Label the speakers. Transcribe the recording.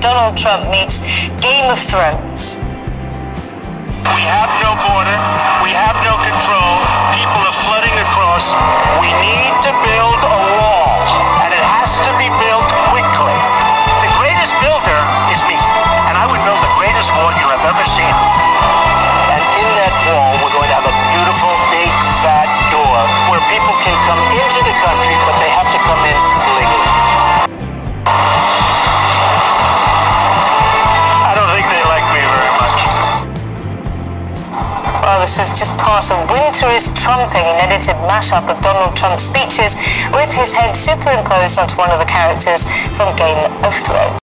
Speaker 1: Donald Trump meets Game of Thrones.
Speaker 2: We have no
Speaker 1: This is just part of Winter is Trumping, an edited mashup of Donald Trump's speeches with his head superimposed onto one of the characters from Game of Thrones.